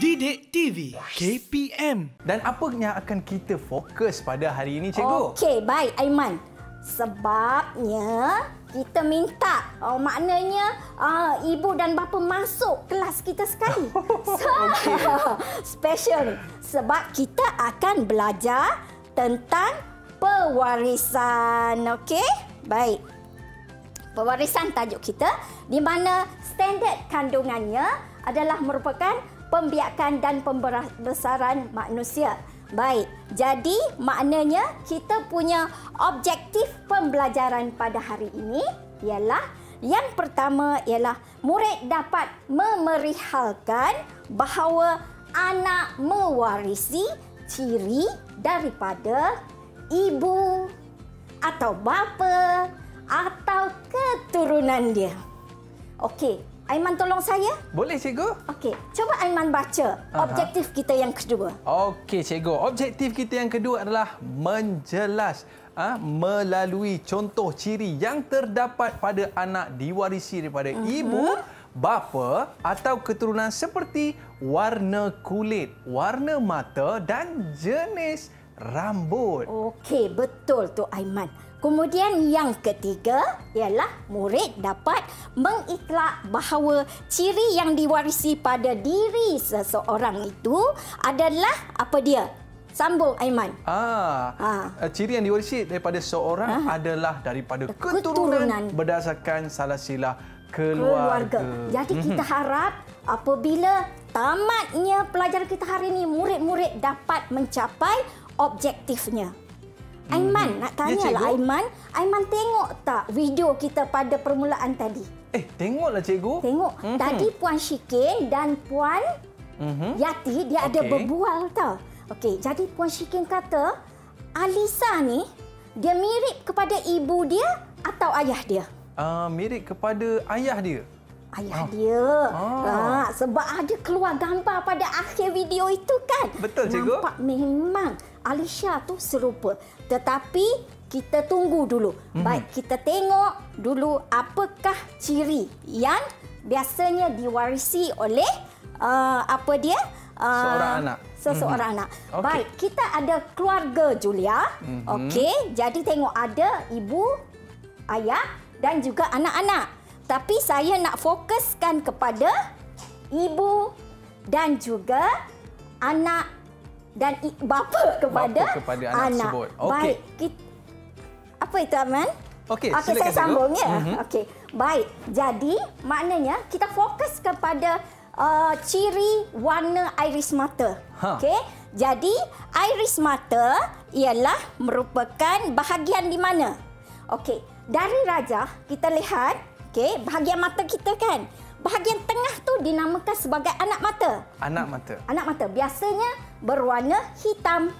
Didik TV KPM Dan apa yang akan kita fokus pada hari ini, cikgu? Okey, baik Aiman. Sebabnya kita minta oh, maknanya uh, ibu dan bapa masuk kelas kita sekali. So, special ni. Sebab kita akan belajar tentang pewarisan. Okey? Baik. Pewarisan tajuk kita di mana standard kandungannya adalah merupakan pembiakan dan pembesaran manusia. Baik, jadi maknanya kita punya objektif pembelajaran pada hari ini ialah yang pertama ialah murid dapat memerihalkan bahawa anak mewarisi ciri daripada ibu atau bapa atau keturunan dia. Okey, Aiman tolong saya. Boleh, cikgu? Okey, cuba Aiman baca Aha. objektif kita yang kedua. Okey, cikgu. Objektif kita yang kedua adalah menjelas ah, melalui contoh ciri yang terdapat pada anak diwarisi daripada uh-huh. ibu, bapa atau keturunan seperti warna kulit, warna mata dan jenis rambut. Okey, betul tu Aiman. Kemudian yang ketiga ialah murid dapat mengitlak bahawa ciri yang diwarisi pada diri seseorang itu adalah apa dia? Sambung Aiman. Ah, Ah. ciri yang diwarisi daripada seorang Ah. adalah daripada Keturunan. keturunan, berdasarkan salah sila keluarga. Jadi kita harap apabila tamatnya pelajaran kita hari ini murid-murid dapat mencapai objektifnya. Aiman, nak Ya, tanya lah cikgu. Aiman. Aiman tengok tak video kita pada permulaan tadi? Eh, tengoklah cikgu. Tengok. Mhm. Tadi Puan Syikin dan Puan Mhm. Yati dia ada Okey. berbual tau. Okey, jadi Puan Syikin kata Alisa ni dia mirip kepada ibu dia atau ayah dia? Uh, mirip kepada ayah dia. Ayah Ah. dia. Ah. Ha, sebab ada keluar gambar pada akhir video itu kan. Betul, cikgu. Nampak memang Alisha tu serupa. Tetapi kita tunggu dulu. Mm-hmm. Baik, kita tengok dulu apakah ciri yang biasanya diwarisi oleh uh, apa dia? Uh, Seorang anak. Seseorang Mhm. anak. Okey. Baik, kita ada keluarga Julia. Mhm. Okey, jadi tengok ada ibu, ayah dan juga anak-anak. Tapi saya nak fokuskan kepada ibu dan juga anak dan bapa kepada, Bapa kepada anak tersebut. Okey. Baik. Kita, apa itu Aman? Okey, silakan, saya sambung ya. Mhm. Okey. Baik. Jadi, maknanya kita fokus kepada uh, ciri warna iris mata. Ha. Okey. Jadi, iris mata ialah merupakan bahagian di mana? Okey. Dari rajah kita lihat, okey, bahagian mata kita kan. Bahagian tengah tu dinamakan sebagai anak mata. Anak mata. Anak mata biasanya berwarna hitam.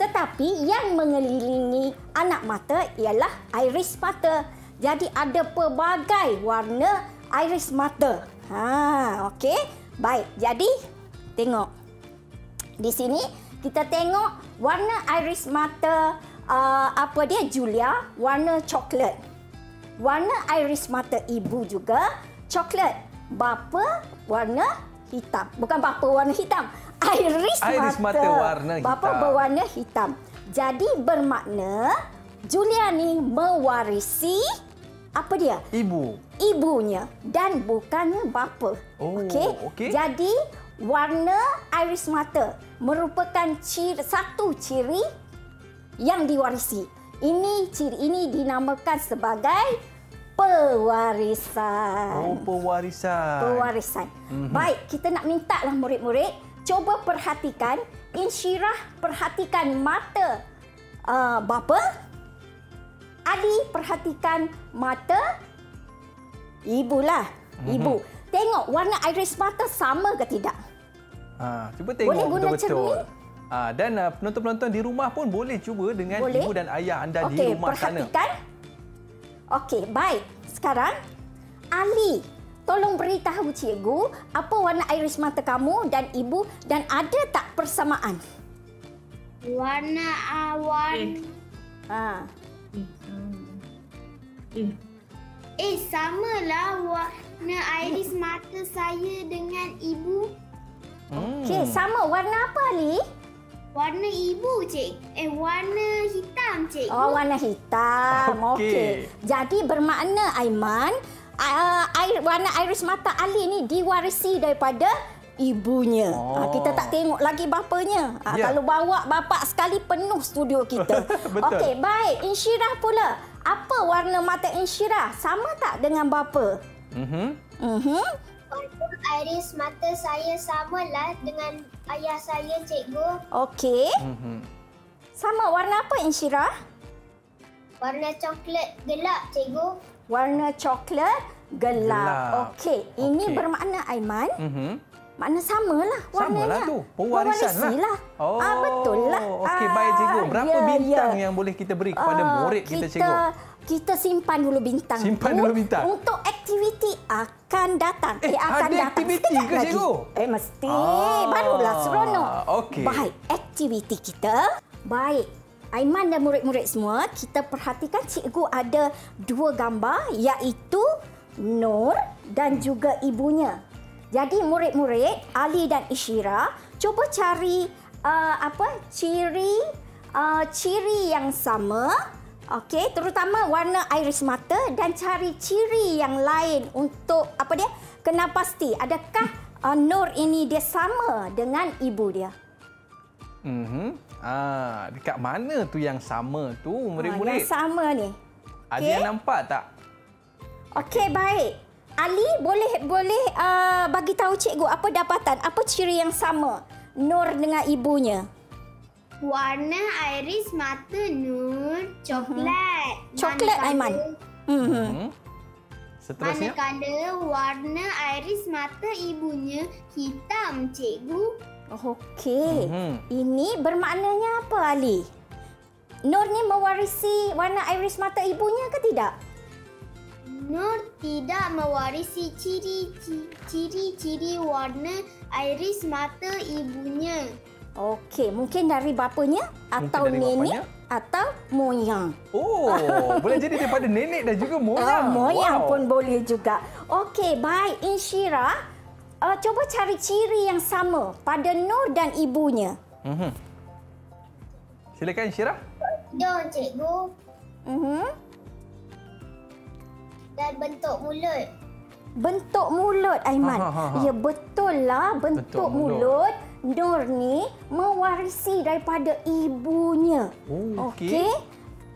Tetapi yang mengelilingi anak mata ialah iris mata. Jadi ada pelbagai warna iris mata. Ha, okey. Baik. Jadi tengok. Di sini kita tengok warna iris mata uh, apa dia Julia warna coklat. Warna iris mata ibu juga coklat. Bapa warna hitam. Bukan bapa warna hitam. Iris, Iris mata warna Bapa hitam. berwarna hitam. Jadi bermakna Julia ni mewarisi apa dia? Ibu. ibunya dan bukannya bapa. Oh, Okey. okey. Jadi warna iris mata merupakan ciri, satu ciri yang diwarisi. Ini ciri ini dinamakan sebagai pewarisan. Oh, pewarisan. Pewarisan. Mm-hmm. Baik, kita nak minta lah murid-murid cuba perhatikan insyirah perhatikan mata uh, bapa. Ali perhatikan mata ibulah. Mhm. Ibu. Tengok warna iris mata sama ke tidak? Ha, cuba tengok Boleh guna betul-betul. cermin? Ha, dan uh, penonton-penonton di rumah pun boleh cuba dengan Boleh? ibu dan ayah anda di Okey, rumah sana. perhatikan. Okey, baik. Sekarang Ali, tolong beritahu cikgu apa warna iris mata kamu dan ibu dan ada tak persamaan? Warna awan. Ha. Eh, samalah warna iris mata saya dengan ibu. Okey, sama warna apa Ali? Warna ibu, cik. Eh, warna hitam, cik. Oh, warna hitam. Okey. Okey. Jadi bermakna Aiman, uh, air warna iris mata Ali ni diwarisi daripada ibunya. Oh. Oh. kita tak tengok lagi bapanya. Uh, Ya. Kalau bawa bapak sekali penuh studio kita. Okey, baik. Insyirah pula. Apa warna mata Insyirah? Sama tak dengan bapa? Mhm. Mhm. Warna iris mata saya samalah dengan ayah saya, cikgu. Okey. Mhm. Sama warna apa Insyirah? Warna coklat gelap, cikgu. Warna coklat gelap. Gelap. Okey, ini Okey. bermakna Aiman Mhm. Makna samalah warnanya. Samalah tu. Pewarisan lah. Mewarisilah. Ah, betul lah. Okey, baik cikgu. Ah, Berapa ya, bintang ya. yang boleh kita beri kepada Ah, murid kita, cikgu? Kita simpan dulu bintang Simpan dulu bintang. Untuk aktiviti akan datang. Eh, akan ada datang. aktiviti Sekejap ke, lagi. cikgu? Eh, mesti. Ah, Barulah seronok. okey. Baik, aktiviti kita. Baik. Aiman dan murid-murid semua, kita perhatikan cikgu ada dua gambar iaitu Nur dan juga ibunya. Jadi murid-murid Ali dan Isyira cuba cari uh, apa ciri uh, ciri yang sama Okey, terutama warna iris mata dan cari ciri yang lain untuk apa dia? Kena pasti adakah uh, Nur ini dia sama dengan ibu dia? Mhm. Ah, dekat mana tu yang sama tu Ah, yang murid-murid? sama ni. Ada okey. yang nampak tak? Okey, baik. Ali boleh boleh uh, bagi tahu cikgu apa dapatan, apa ciri yang sama Nur dengan ibunya? Warna iris mata Nur coklat. Coklat, Aiman. Mhm. Hmm. Seterusnya? Manakala warna iris mata ibunya hitam, cikgu. Okey. Mhm. Ini bermaknanya apa Ali? Nur ni mewarisi warna iris mata ibunya ke tidak? Nur tidak mewarisi ciri ciri-ciri warna iris mata ibunya. Okey, mungkin dari bapanya atau dari nenek bapanya. atau moyang. Oh, boleh jadi daripada nenek dan juga moyang. Ah, moyang Wow. pun boleh juga. Okey, baik Insyira. Uh, cuba cari ciri yang sama pada Nur dan ibunya. Mhm. Silakan Syirah. Hidung, cikgu. Mhm. Dan bentuk mulut. Bentuk mulut Aiman. Ha, ha, ha, ha. Ya betul lah bentuk, Bentuk mulut. Nur ni mewarisi daripada ibunya. Oh, okey. Okey.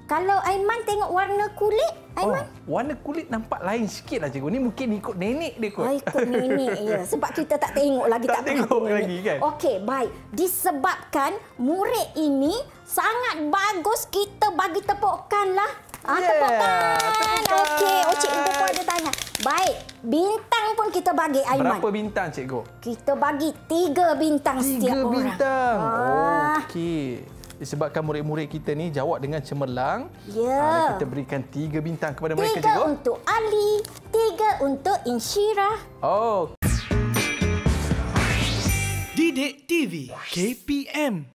Kalau Aiman tengok warna kulit, Aiman. Oh, warna kulit nampak lain sikit lah cikgu. Ni mungkin ikut nenek dia kot. Oh, ikut nenek ya. Sebab kita tak tengok lagi Tak tak, tengok nenek. lagi, kan? Okey, baik. Disebabkan murid ini sangat bagus kita bagi tepukan lah. Ah, Yeah, tepukan. tepukan. Okey, oh cikgu pun ada tanya. Baik, bintang pun kita bagi Aiman. Berapa bintang cikgu? Kita bagi tiga bintang setiap Tiga orang. bintang. Ah, Okey. Disebabkan murid-murid kita ni jawab dengan cemerlang. Ya. ah, kita berikan tiga bintang kepada mereka Tiga cikgu. untuk Ali, tiga untuk Insyirah. Oh, Didik TV KPM